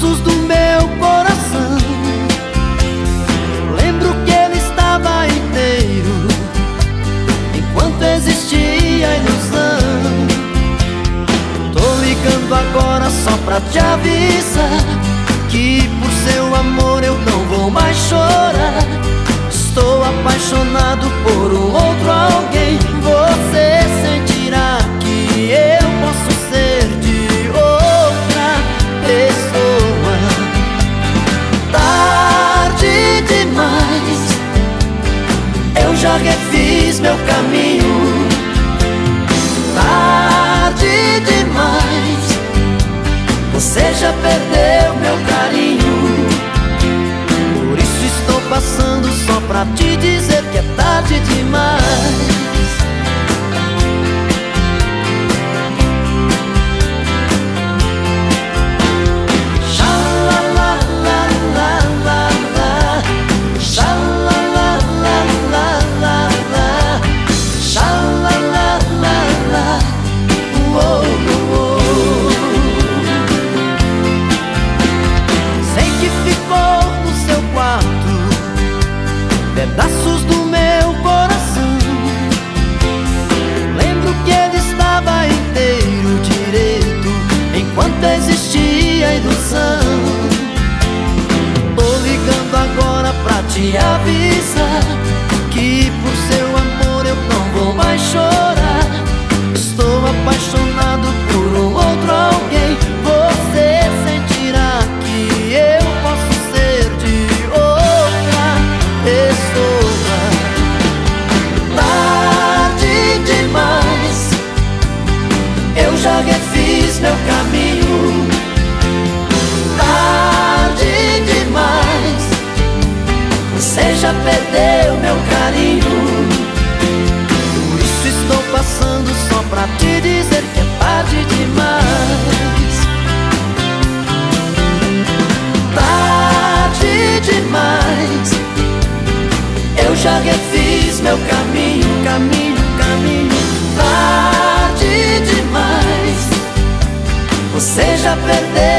passos do meu coração. Lembro que ele estava inteiro enquanto existia a ilusão. Tô ligando agora só pra te avisar que por seu amor eu não vou mais chorar. Estou apaixonado por um outro alguém. Já refiz meu caminho. Tarde demais Você já perdeu meu carinho. Por isso estou passando só pra te dizer que é tarde demais ilusão. Tô ligando agora pra te avisar Que por seu amor eu não vou mais chorar. Estou apaixonado por um outro alguém. Você sentirá que eu posso ser de outra pessoa. Tarde demais. Eu já refiz meu caminho já perdeu meu carinho. Por isso estou passando só pra te dizer que é tarde demais. Tarde demais. Eu já refiz meu caminho, caminho, caminho. Tarde demais. Você já perdeu